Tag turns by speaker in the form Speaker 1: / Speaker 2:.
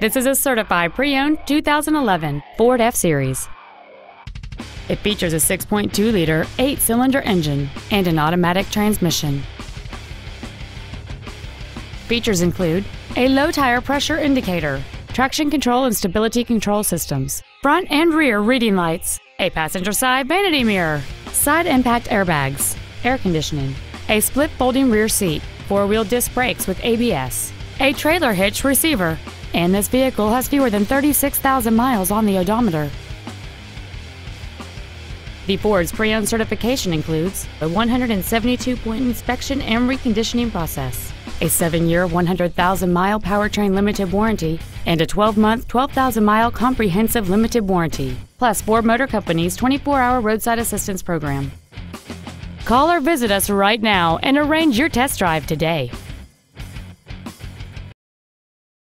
Speaker 1: This is a certified pre-owned 2011 Ford F-Series. It features a 6.2-liter, eight-cylinder engine and an automatic transmission. Features include a low tire pressure indicator, traction control and stability control systems, front and rear reading lights, a passenger side vanity mirror, side impact airbags, air conditioning, a split folding rear seat, four-wheel disc brakes with ABS, a trailer hitch receiver, and this vehicle has fewer than 36,000 miles on the odometer. The Ford's pre-owned certification includes a 172-point inspection and reconditioning process, a 7-year, 100,000-mile powertrain limited warranty, and a 12-month, 12,000-mile comprehensive limited warranty, plus Ford Motor Company's 24-hour roadside assistance program. Call or visit us right now and arrange your test drive today.